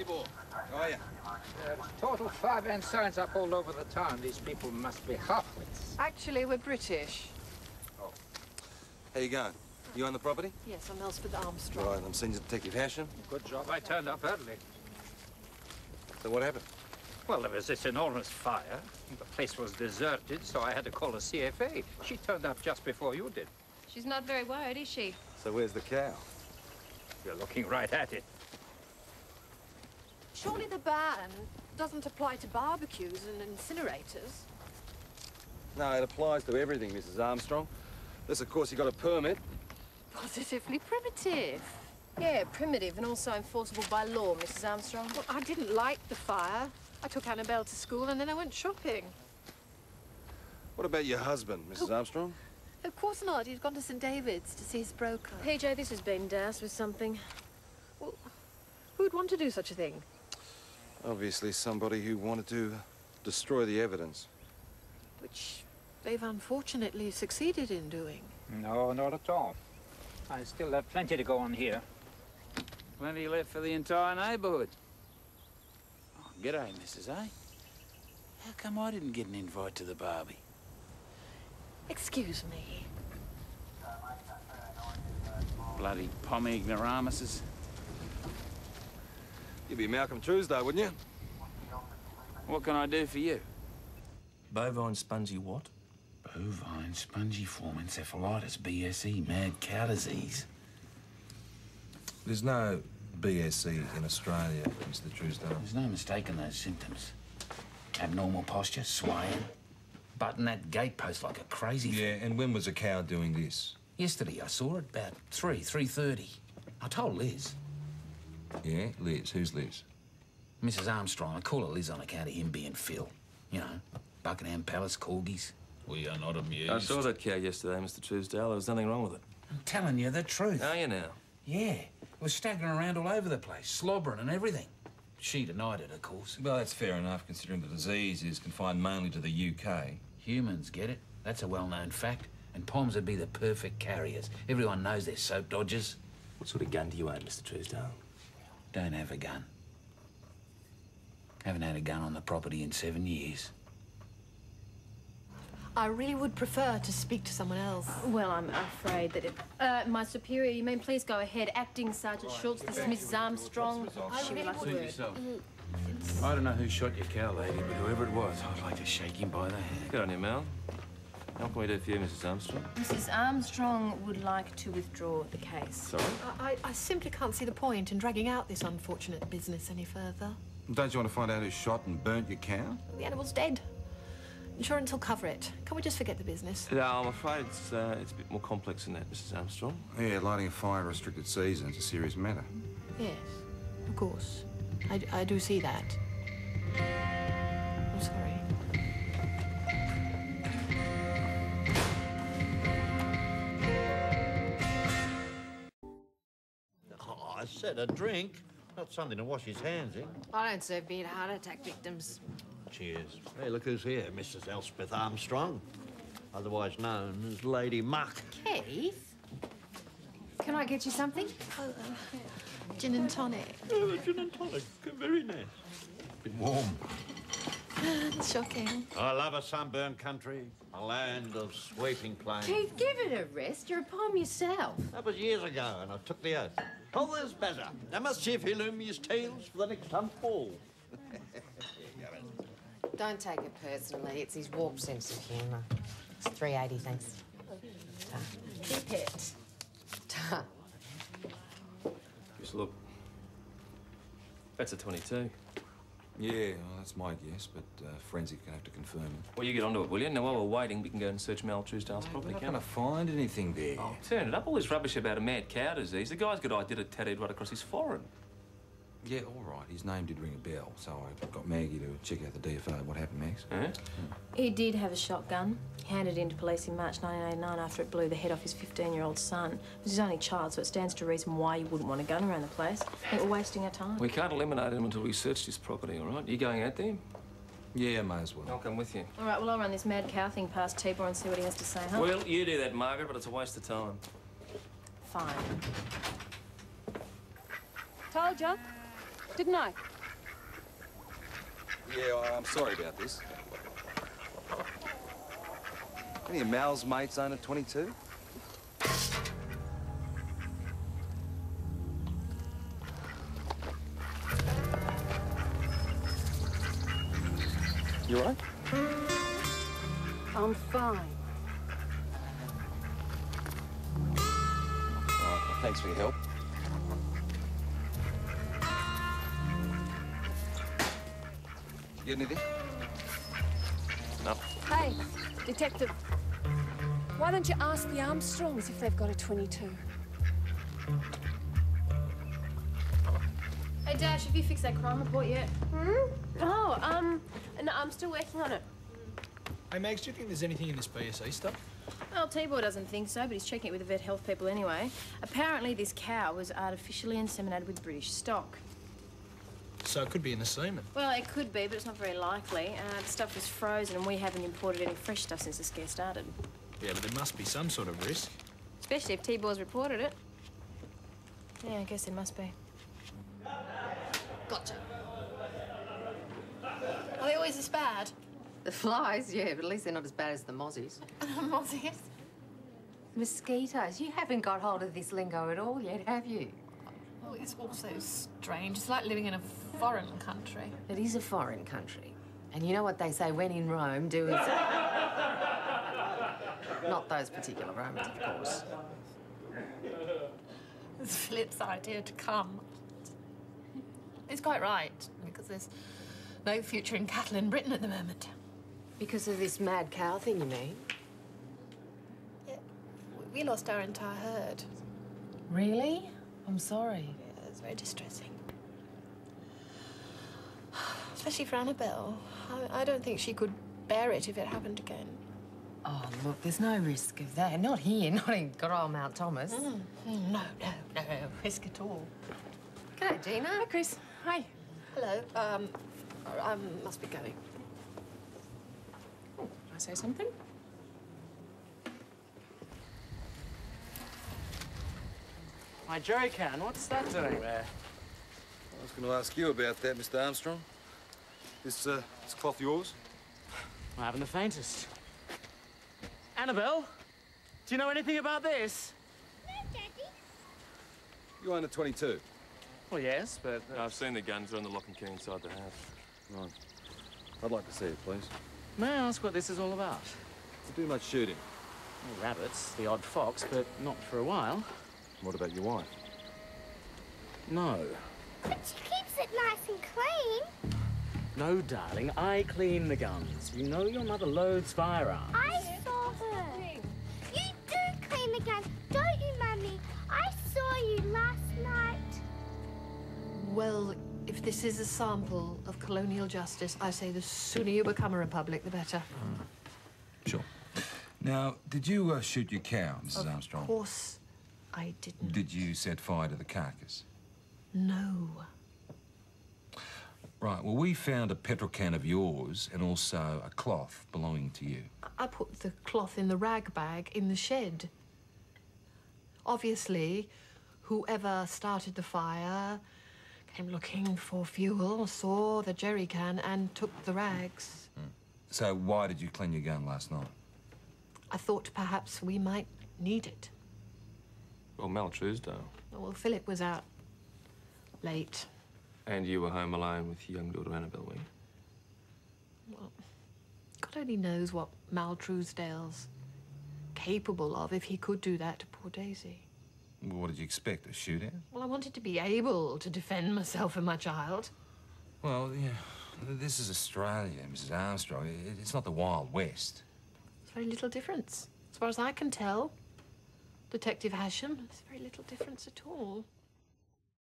Libor. How are you? Total five-end signs up all over the town. These people must be halfwits. Actually, we're British. Oh. How you going? You on the property? Yes, I'm Elspeth Armstrong. Right, I'm Senior Detective Hasham. Good job I turned up early. So what happened? Well, there was this enormous fire. The place was deserted, so I had to call the CFA. She turned up just before you did. She's not very worried, is she? So where's the cow? You're looking right at it. Surely the ban doesn't apply to barbecues and incinerators. No, it applies to everything, Mrs. Armstrong. Unless, of course, you got a permit. Positively primitive. Yeah, primitive and also enforceable by law, Mrs. Armstrong. Well, I didn't like the fire. I took Annabelle to school and then I went shopping. What about your husband, Mrs. Armstrong? Of course not. He's gone to St. David's to see his broker. PJ, this has been doused with something. Well, who'd want to do such a thing? Obviously somebody who wanted to destroy the evidence. Which they've unfortunately succeeded in doing. No, not at all. I still have plenty to go on here. Plenty left for the entire neighborhood. Oh, g'day, Mrs. A. How come I didn't get an invite to the barbie? Excuse me. Bloody pommy ignoramuses. You'd be Malcolm Truesdale, wouldn't you? What can I do for you? Bovine spongy what? Bovine spongiform encephalitis, BSE, mad cow disease. There's no BSE in Australia, Mr. Truesdale. There's no mistaking those symptoms. Abnormal posture, swaying, butting that gatepost like a crazy. Yeah, and when was a cow doing this? Yesterday I saw it about three, three thirty. I told Liz, Yeah, Liz. Who's Liz? Mrs. Armstrong. I call her Liz on account of him being Phil. You know, Buckingham Palace corgis. We are not amused. I saw that cow yesterday, Mr. Truesdale. There was nothing wrong with it. I'm telling you the truth. Are you now? Yeah, it was staggering around all over the place, slobbering and everything. She denied it, of course. Well, that's fair enough, considering the disease is confined mainly to the UK. Humans get it. That's a well-known fact. And Poms would be the perfect carriers. Everyone knows they're soap dodgers. What sort of gun do you own, Mr. Truesdale? Don't have a gun. Haven't had a gun on the property in seven years. I really would prefer to speak to someone else. Well, I'm afraid that it... Uh, my superior, you mean please go ahead. Acting Sergeant Schultz, this is Mrs. Armstrong. She would like a Suit word. yourself. I don't know who shot your cow, lady, but whoever it was, I'd like to shake him by the hand. Good on you, Mel. How can we do for you, Mrs. Armstrong? Mrs. Armstrong would like to withdraw the case. Sorry? I, I simply can't see the point in dragging out this unfortunate business any further. Don't you want to find out who shot and burnt your cow? The animal's dead. Insurance will cover it. Can we just forget the business? No, I'm afraid it's, uh, it's a bit more complex than that, Mrs. Armstrong. Yeah, lighting a fire in restricted season is a serious matter. Yes, of course. I, I do see that. I'm sorry. Said a drink, not something to wash his hands in. I don't serve beer to heart attack victims. Cheers. Hey, look who's here, Mrs. Elspeth Armstrong, otherwise known as Lady Muck. Keith? Can I get you something? Oh, uh, gin and tonic. Oh, gin and tonic, very nice. Bit warm. Shocking. I love a sunburned country, a land of sweeping plains. Keith, give it a rest. You're a Pom yourself. That was years ago, and I took the oath. Oh, there's better. Now must see if he'll loom his tails for the next hunt ball. Don't take it personally. It's his warped sense of humour. It's 380, thanks. Keep it. Ta. Just look. That's a 22. Yeah, well, that's my guess, but uh, forensic can have to confirm it. Well, you get onto it, will you? Now, while we're waiting, we can go and search Mel Truesdale's We're property, not can't going to find anything there. Oh, turn it up. All this rubbish about a mad cow disease. The guy's got idea tattooed right across his forehead. Yeah, all right. His name did ring a bell, so I got Maggie to check out the DFO. What happened, Max? Huh? He did have a shotgun. He handed it in to police in March 1989 after it blew the head off his 15-year-old son. It was his only child, so it stands to reason why you wouldn't want a gun around the place. I think we're wasting our time. We can't eliminate him until we search his property, all right? You going out there? Yeah, may as well. I'll come with you. All right, well, I'll run this mad cow thing past Tibor and see what he has to say, huh? Well, you do that, Margaret, but it's a waste of time. Fine. Told ya. Didn't I? Yeah, I'm sorry about this. Any of Mal's mates under 22? You all right? I'm fine. All right, well, thanks for your help. You get anything? No. Hey, Detective. Why don't you ask the Armstrongs if they've got a 22? Hey, Dash, have you fixed that crime report yet? Hmm? Oh, um, no, I'm still working on it. Hey, Mags, do you think there's anything in this BSE stuff? Well, T-Boy doesn't think so, but he's checking it with the vet health people anyway. Apparently, this cow was artificially inseminated with British stock. So it could be in the semen. Well, it could be, but it's not very likely. Uh, the stuff was frozen, and we haven't imported any fresh stuff since the scare started. Yeah, but there must be some sort of risk. Especially if T-Boy's reported it. Yeah, I guess there must be. Gotcha. Are they always this bad? The flies, yeah, but at least they're not as bad as the mozzies. Mozzies? Mosquitoes. You haven't got hold of this lingo at all yet, have you? Oh, it's also strange. It's like living in a foreign country. It is a foreign country. And you know what they say, when in Rome, do as... Not those particular Romans, of course. It's Philip's idea to come. He's quite right, because there's no future in cattle in Britain at the moment. Because of this mad cow thing, you mean? We lost our entire herd. Really? I'm sorry. Yeah, it's very distressing. Especially for Annabelle. I, I don't think she could bear it if it happened again. Oh, look, there's no risk of that. Not here, not in good old Mount Thomas. Mm, mm, no, no, no risk at all. G'day, Gina. Hi, Chris. Hi. Hello. Um, I must be going. Can I say something? My jerry can, what's that doing there? I was going to ask you about that, Mr. Armstrong. This, uh, this cloth yours? I haven't the faintest. Annabelle, do you know anything about this? No, Daddy. You under 22? Well, yes, but... uh, I've seen the guns. They're on the lock and key inside the house. Right. I'd like to see it, please. May I ask what this is all about? You do much shooting. Well, rabbits, the odd fox, but not for a while. What about your wife? No. But she keeps it nice and clean. No, darling, I clean the guns. You know your mother loads firearms. I saw her. You do clean the guns, don't you, Mummy? I saw you last night. Well, if this is a sample of colonial justice, I say the sooner you become a republic, the better. Sure. Now, did you uh, shoot your cow, Mrs. Armstrong? Of course I didn't. Did you set fire to the carcass? No. Right, well, we found a petrol can of yours and also a cloth belonging to you. I put the cloth in the rag bag in the shed. Obviously, whoever started the fire came looking for fuel, saw the jerry can, and took the rags. Hmm. So why did you clean your gun last night? I thought perhaps we might need it. Oh, well, Mel Truesdale. Well, Philip was out late. And you were home alone with your young daughter Annabelle, were you? Well, God only knows what Mal Truesdale's capable of if he could do that to poor Daisy. Well, what did you expect, a shootout? Well, I wanted to be able to defend myself and my child. Well, yeah, this is Australia, Mrs. Armstrong. It's not the Wild West. There's very little difference. As far as I can tell, Detective Hasham, there's very little difference at all.